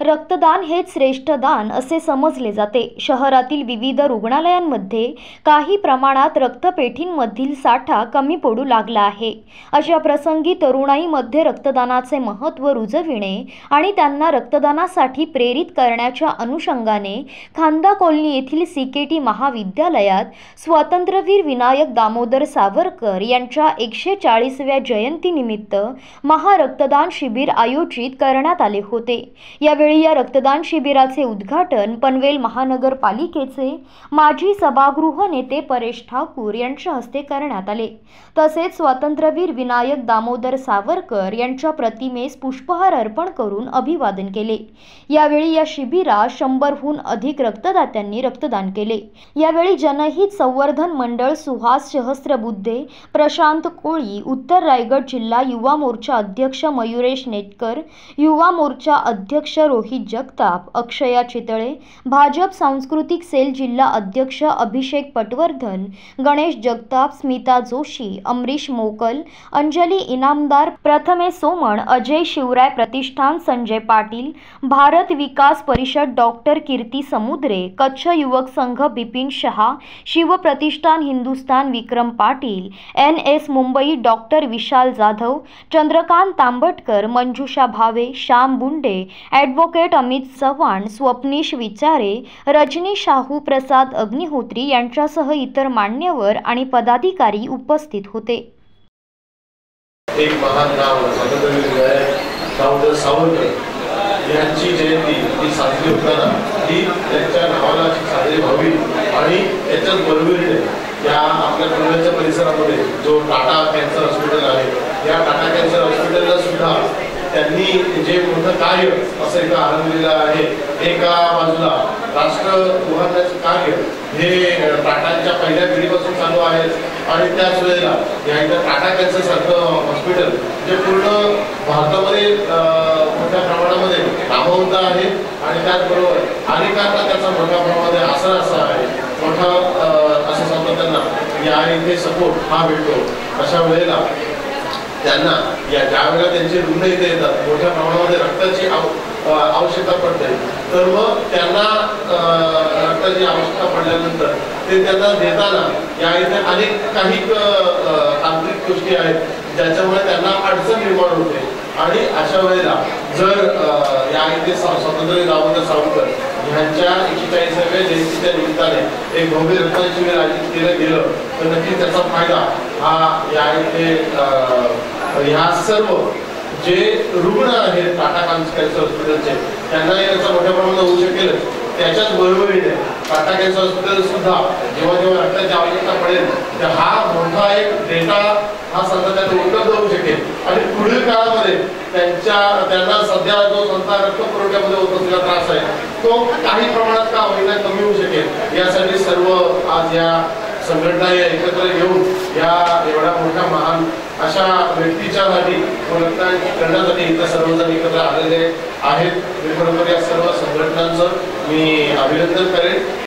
रक्तदान हेच श्रेष्ठ दान असे समजले जाते. शहरातील विविध रुग्णालयांमध्ये काही प्रमाणात रक्तपेठींमधील साठा कमी पडू लागला आहे. अशा प्रसंगी तरुणाईमध्ये रक्तदानाचे महत्त्व रुजविणे आणि त्यांना रक्तदानासाठी प्रेरित करण्याच्या अनुषंगाने खांदा कॉलनी येथील सी के टी महाविद्यालयात स्वातंत्र्यवीर विनायक दामोदर सावरकर यांच्या एकशे चाळीसव्या जयंतीनिमित्त महारक्तदान शिबिर आयोजित करण्यात आले होते. यावेळी या रक्तदान शिबिराचे उद्घाटन पनवेल महानगरपालिकेचे माजी सभागृह नेते परेश ठाकूर यांच्या हस्ते करण्यात आले. तसेच स्वातंत्र्यवीर विनायक दामोदर सावरकर यांच्या प्रतिमेस पुष्पहार अर्पण करून अभिवादन केले. यावेळी या शिबिरात शंभरहून अधिक रक्तदात्यांनी रक्तदान केले. यावेळी जनहित संवर्धन मंडळ सुहास सहस्रबुद्धे प्रशांत कोळी उत्तर रायगड जिल्हा युवा मोर्चा अध्यक्ष मयुरेश नेटकर युवा मोर्चा अध्यक्ष रो रोहित जगताप अक्षया चितळे भाजप सांस्कृतिक सेल जिल्हा अध्यक्ष अभिषेक पटवर्धन गणेश जगताप स्मिता जोशी अमरीश मोकल अंजली इनामदार प्रथमे सोमण अजय शिवराय प्रतिष्ठान संजय पाटील भारत विकास परिषद डॉक्टर कीर्ती Samudre Kutch Yuvak Sangh Bipin Shah Shivpratishthan Hindustan Vikram Patil N S Mumbai doctor Vishal Jadhav Chandrakant Tambatkar Manjusha Bhave Shyam Bunde advocate advocate Amit Chavan Swapnish Vichare Rajni Shahu Prasad Agnihotri यांच्यासह इतर मान्यवर आणि पदाधिकारी उपस्थित होते. एक महान नाव स्वातंत्र्यवीर विनायक सावरकर यांची जयंती ही साजरी होताना ही त्यांच्या नावाला साजरी व्हावी आणि त्याच्याच बरोबरीने या आपल्या पुण्याच्या परिसरामध्ये जो टाटा कॅन्सर हॉस्पिटल आहे. या टाटा कॅन्सर हॉस्पिटलला सुद्धा त्यांनी जे मोठं कार्य असं एका आनंदलेलं आहे एका बाजूला राष्ट्र उभारण्याचं कार्य हे टाटांच्या पहिल्या पिढीपासून चालू आहे. आणि त्याच वेळेला या इथं टाटा कॅन्सर सारखं हॉस्पिटल जे पूर्ण भारतामध्ये अं, मोठ्या प्रमाणामध्ये नामवंत आहे. आणि त्याचबरोबर अनेकांना त्याचा मोठ्या प्रमाणामध्ये आसरा असा आहे. मोठा असं सांगतो त्यांना या इथे सपोर्ट हा भेटतो. अशा वेळेला त्यांना. या ज्या वेळेला त्यांचे रुग्ण इथे येतात मोठ्या प्रमाणामध्ये रक्ताची आवश्यकता पडते. तर मग त्यांना रक्ताची आवश्यकता पडल्यानंतर ते त्यांना देताना या इथे अनेक काही तांत्रिक गोष्टी आहेत ज्याच्यामुळे त्यांना अडचण निर्माण होते. आणि अशा वेळेला जर या इथे स्वातंत्र्य दामोदर सावरकर यांच्या एकशे चाळीसाव्या जयंतीच्या निमित्ताने एक भव्य रक्तदान शिबिर आयोजित केलं गेलं. तर नक्कीच त्याचा फायदा हा या इथे ह्या सर्व जे रुग्ण आहेत टाटा कॅन्सर हॉस्पिटलचे त्यांना याचा मोठ्या प्रमाणात होऊ शकेल. त्याच्याच बरोबरीने टाटा कॅन्सर हॉस्पिटल सुद्धा जेव्हा जेव्हा रक्ताची आवश्यकता पडेल तर हा मोठा एक डेटा हा सध्या त्यात करू शकेल. आणि पुढील काळामध्ये त्यांच्या त्यांना सध्या जो संस्था रक्त पुरवठ्यामध्ये होत असलेला त्रास आहे तो काही प्रमाणात का होईना कमी होऊ शकेल. यासाठी सर्व आज या संघटना या एकत्र येऊन या एवढ्या मोठ्या महान अशा व्यक्तीच्यासाठी व करण्यासाठी इथं सर्वजण एकत्र आलेले आहेत. मी बरोबर या सर्व संघटनांचं मी अभिनंदन करेन.